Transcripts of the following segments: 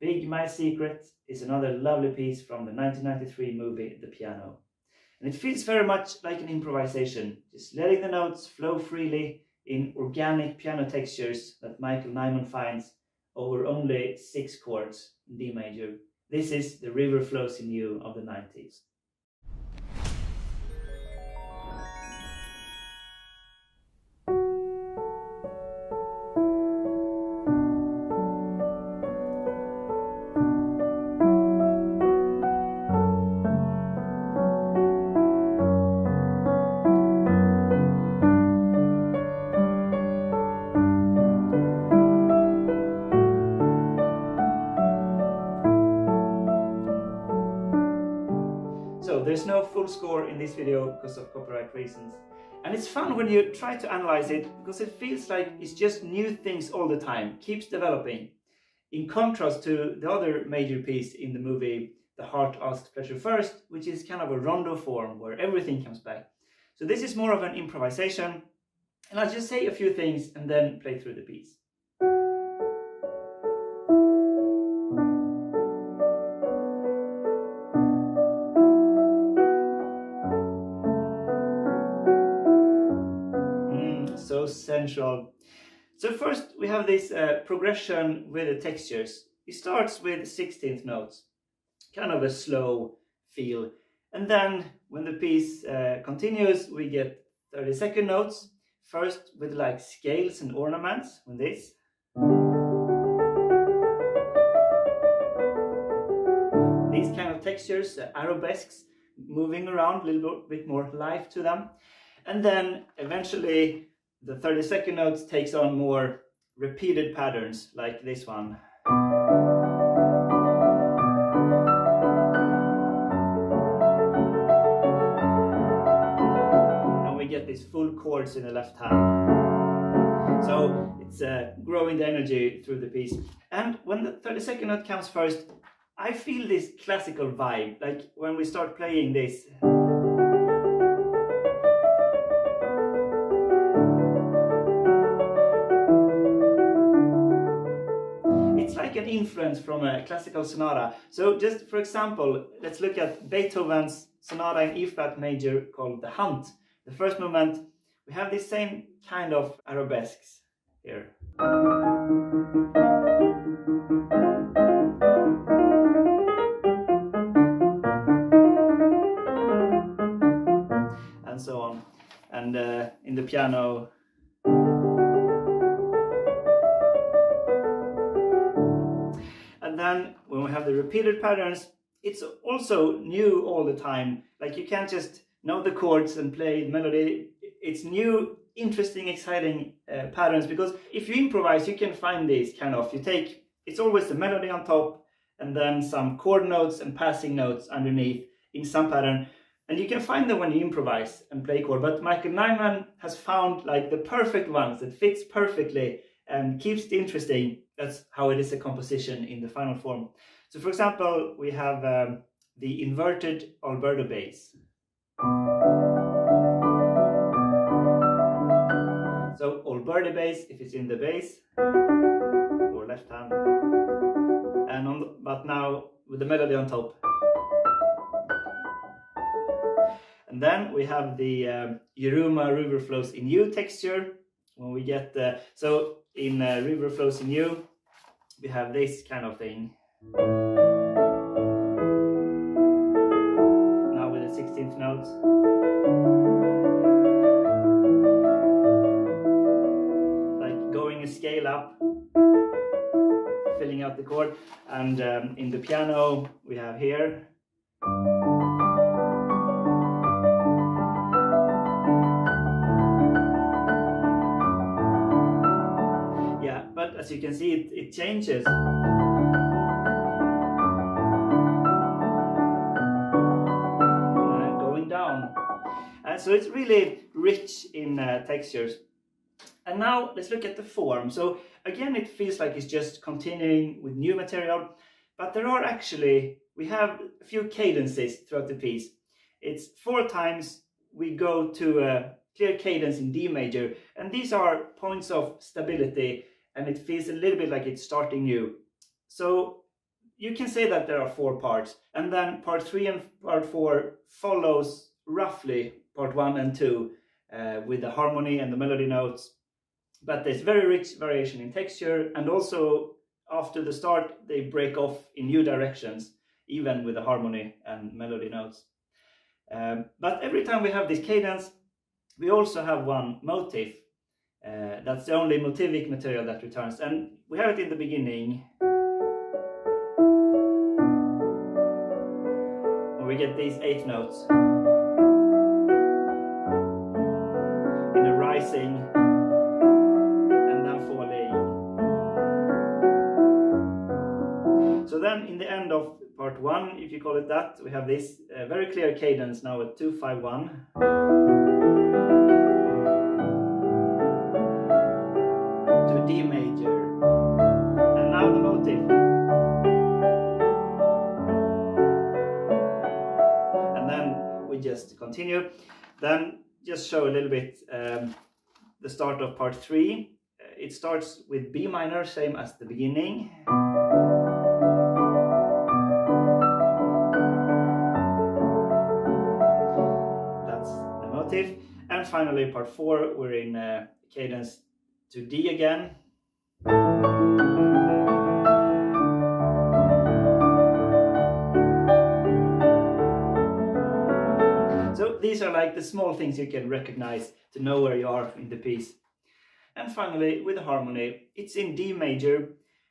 Big My Secret is another lovely piece from the 1993 movie The Piano. And it feels very much like an improvisation, just letting the notes flow freely in organic piano textures that Michael Nyman finds over only six chords in D major. This is the river flows in you of the 90s. There's no full score in this video because of copyright reasons. And it's fun when you try to analyze it because it feels like it's just new things all the time, keeps developing. In contrast to the other major piece in the movie, The Heart Asks Pleasure First, which is kind of a rondo form where everything comes back. So this is more of an improvisation. And I'll just say a few things and then play through the piece. So. So first we have this uh, progression with the textures. It starts with 16th notes, kind of a slow feel. And then when the piece uh, continues, we get 32nd notes, first with like scales and ornaments, when this. These kind of textures, uh, arabesques, moving around, a little bit more life to them. And then eventually the 32nd note takes on more repeated patterns like this one. And we get these full chords in the left hand. So it's uh, growing the energy through the piece. And when the 32nd note comes first, I feel this classical vibe, like when we start playing this. Influence from a classical sonata. So just for example, let's look at Beethoven's sonata in E-flat major called The Hunt. The first movement, we have this same kind of arabesques here. And so on. And uh, in the piano, And when we have the repeated patterns, it's also new all the time. Like you can't just know the chords and play the melody. It's new, interesting, exciting uh, patterns because if you improvise, you can find these kind of. You take, it's always the melody on top and then some chord notes and passing notes underneath in some pattern. And you can find them when you improvise and play chord. But Michael Nyman has found like the perfect ones that fits perfectly and keeps it interesting. That's how it is a composition in the final form. So for example, we have um, the inverted Alberti bass. So Alberti bass, if it's in the bass, or left hand, and on, the- but now with the melody on top. And then we have the um, River Flows in You texture. When we get the, so in uh, River Flows in You, we have this kind of thing. Now with the 16th notes. Like going a scale up, filling out the chord. And um, in the piano, we have here. As you can see, it, it changes. Uh, going down. Uh, so it's really rich in uh, textures. And now let's look at the form. So again, it feels like it's just continuing with new material, but there are actually, we have a few cadences throughout the piece. It's four times we go to a clear cadence in D major, and these are points of stability, and it feels a little bit like it's starting new. So you can say that there are four parts, and then part three and part four follows roughly part one and two uh, with the harmony and the melody notes. But there's very rich variation in texture, and also after the start, they break off in new directions, even with the harmony and melody notes. Um, but every time we have this cadence, we also have one motif. Uh, that's the only motivic material that returns, and we have it in the beginning. Where we get these eight notes. In a rising and then falling. So then in the end of part one, if you call it that, we have this uh, very clear cadence now at 251. Just continue. Then just show a little bit um, the start of part three. Uh, it starts with B minor, same as the beginning. That's the motive. And finally, part four, we're in uh, cadence to D again. These are like the small things you can recognize to know where you are in the piece. And finally, with the harmony, it's in D major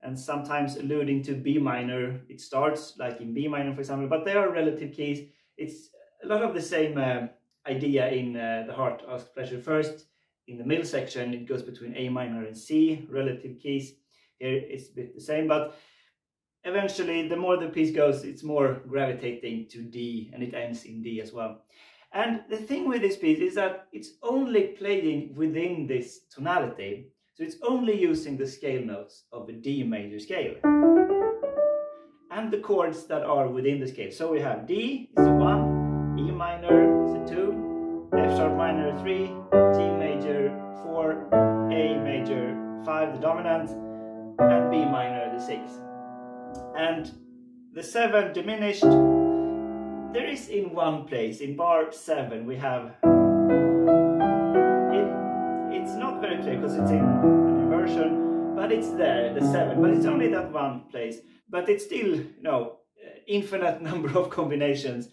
and sometimes alluding to B minor. It starts like in B minor, for example, but they are relative keys. It's a lot of the same uh, idea in uh, the heart asks pleasure first. In the middle section, it goes between A minor and C, relative keys. Here it's a bit the same, but eventually, the more the piece goes, it's more gravitating to D, and it ends in D as well. And the thing with this piece is that it's only playing within this tonality. So it's only using the scale notes of a D major scale. And the chords that are within the scale. So we have D is a 1, E minor is a 2, F sharp minor 3, G major 4, A major 5, the dominant, and B minor, the 6. And the 7 diminished, there is in one place, in bar 7, we have, it, it's not very clear because it's in an inversion, but it's there, the 7, but it's only that one place. But it's still, you know, infinite number of combinations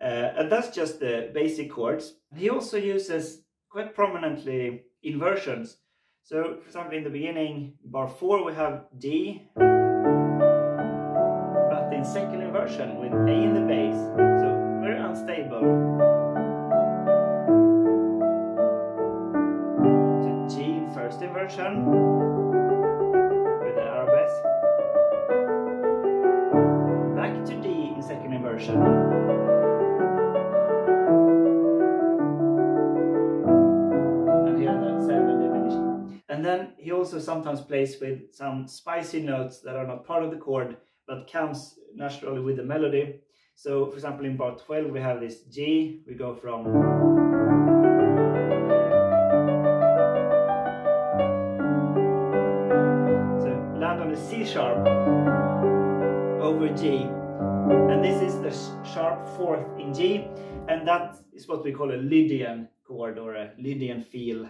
uh, and that's just the basic chords. He also uses quite prominently inversions. So, for example, in the beginning, bar 4, we have D, but in second inversion with A in the bass, so very unstable. To G first inversion with the arabesque. Back to D in second inversion. And then he also sometimes plays with some spicy notes that are not part of the chord, but comes naturally with the melody. So for example, in bar 12, we have this G, we go from so land on the C sharp over G. And this is the sharp fourth in G, and that is what we call a Lydian chord or a Lydian feel.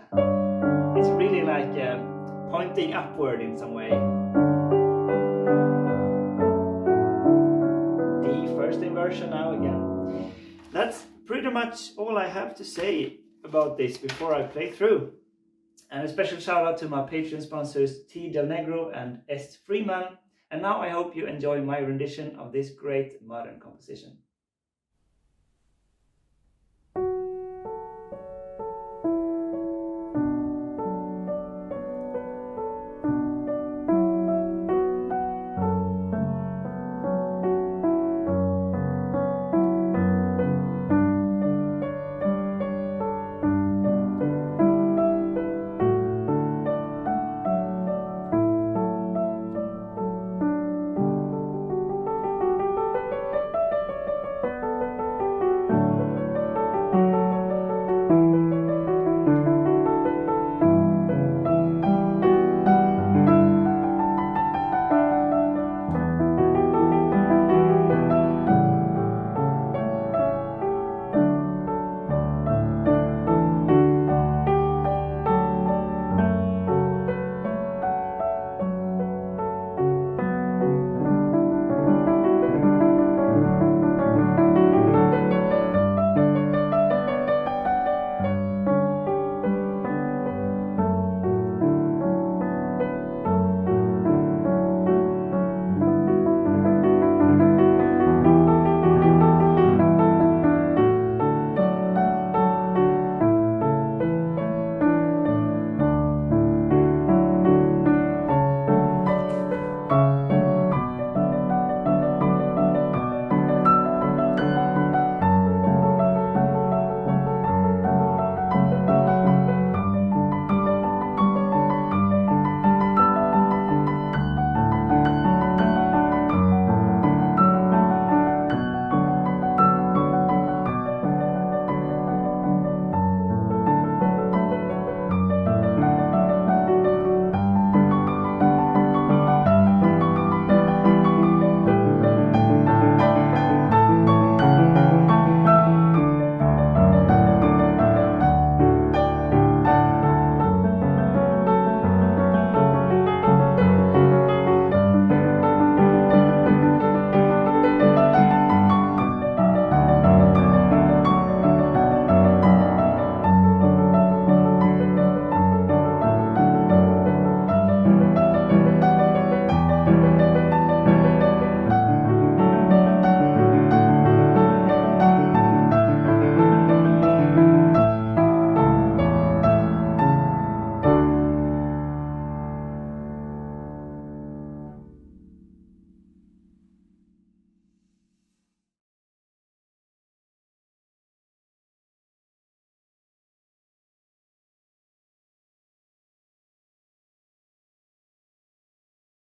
It's really like uh, pointing upward in some way. First inversion now again. That's pretty much all I have to say about this before I play through. And a special shout out to my Patreon sponsors T Del Negro and S Freeman. And now I hope you enjoy my rendition of this great modern composition.